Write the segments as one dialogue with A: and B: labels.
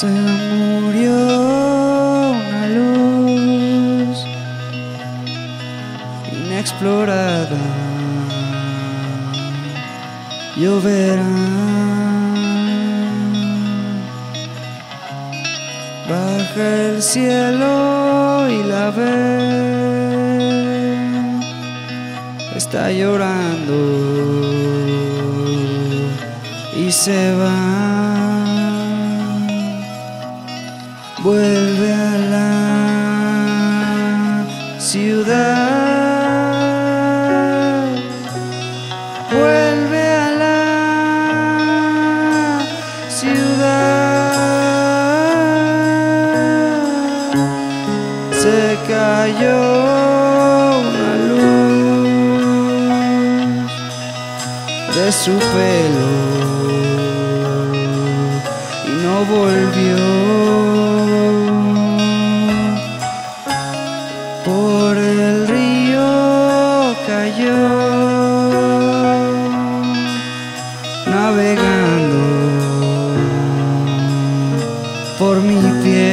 A: Se murió una luz inexplorada. Lloverá. Baja el cielo y la ve. Está llorando y se va. Vuelve a la ciudad. Vuelve a la ciudad. Se cayó una luz de su pelo y no volvió. Cayó, navegando por mi piel.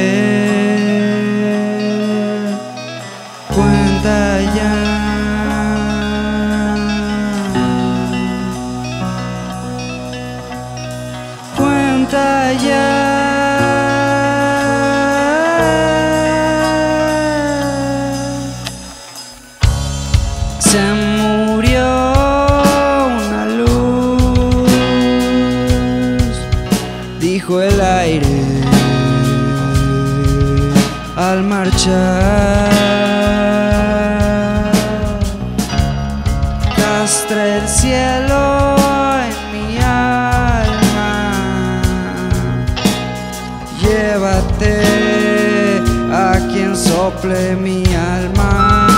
A: Al marchar. Castra el cielo en mi alma, llévate a quien sople mi alma.